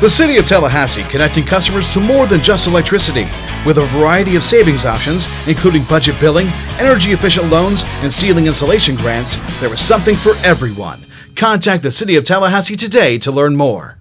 The City of Tallahassee connecting customers to more than just electricity. With a variety of savings options, including budget billing, energy efficient loans, and ceiling insulation grants, there is something for everyone. Contact the City of Tallahassee today to learn more.